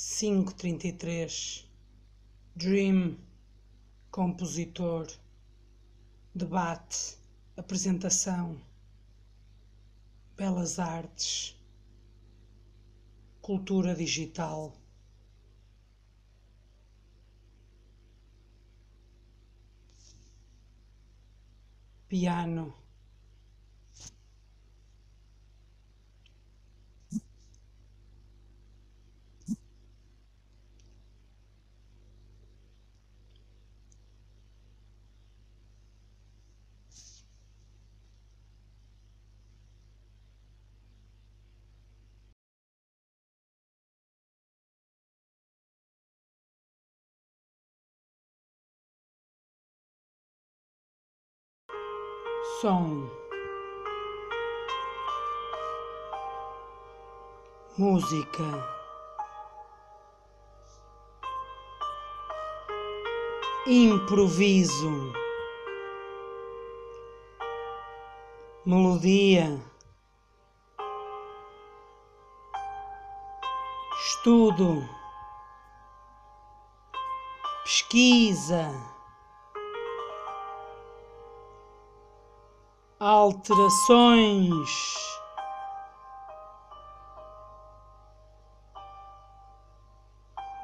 cinco trinta e três Dream compositor debate apresentação belas artes cultura digital. Piano som, música, improviso, melodia, estudo, pesquisa. Alterações.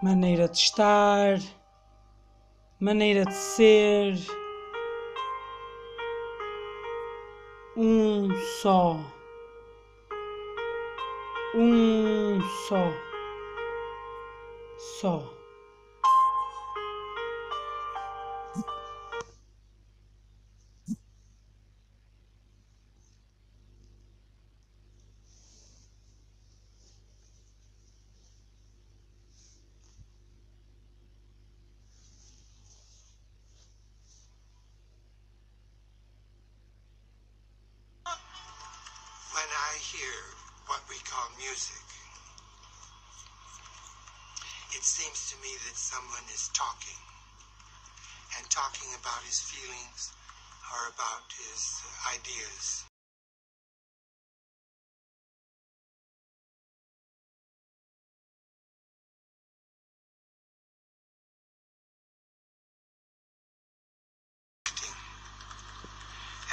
Maneira de estar, maneira de ser, um só, um só, só. I hear what we call music, it seems to me that someone is talking and talking about his feelings or about his ideas.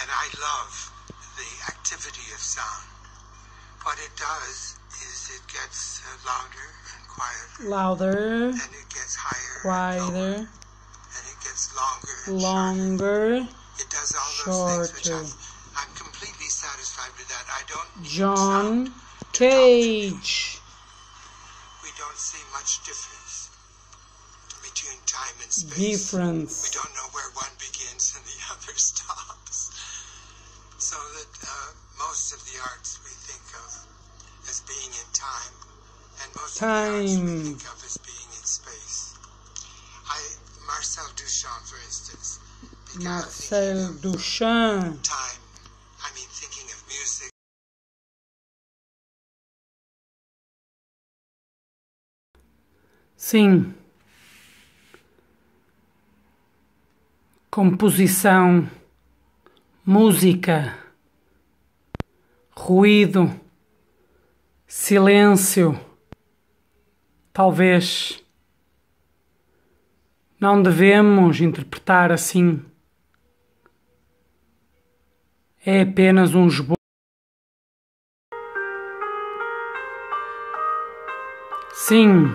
And I love the activity of sound. What it does is it gets uh, louder and quieter. Louder, And it gets higher. quieter, lower, and it gets longer and shorter. longer. It does all those things which shorter. I'm, I'm completely satisfied with that. I don't need John. Cage. We don't see much difference between time and space. Difference. We don't know where one begins and the other stops. So that uh, most of the arts we think of as being in time, and most of the arts we think of as being in space. I, Marcel Duchamp, for instance, Marcel Duchamp. time. I mean, thinking of music. Sim. Composição, música, ruído, silêncio, talvez. Não devemos interpretar assim. É apenas um esboço. Sim.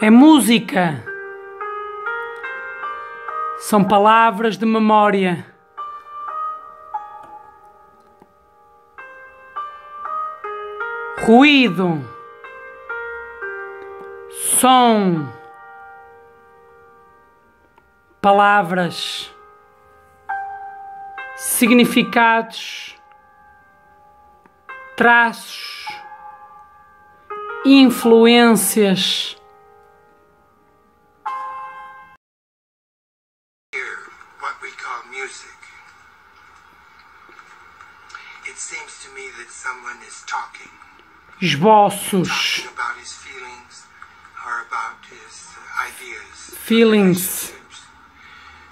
É música. São palavras de memória. Ruído. Som. Palavras. Significados. Traços. Influências. It seems to me that someone is talking, Esboços. feelings uh, ideas,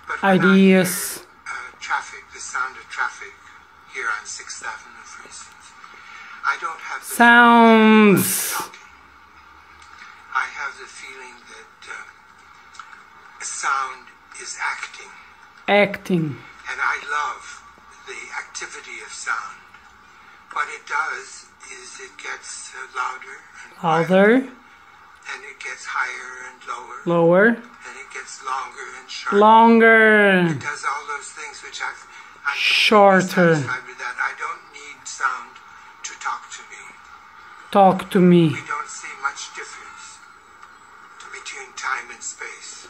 when I Ideas. hear, uh, traffic, the sound of traffic here on Sixth Avenue, for instance. I don't have the Sounds. I have the sound is acting, acting. and I love the activity of sound. What it does is it gets uh, louder and louder. And it gets higher and lower. Lower. And it gets longer and shorter. Longer. It does all those things which i shorter. With that. I don't need sound to talk to me. Talk to me. We don't see much difference between time and space.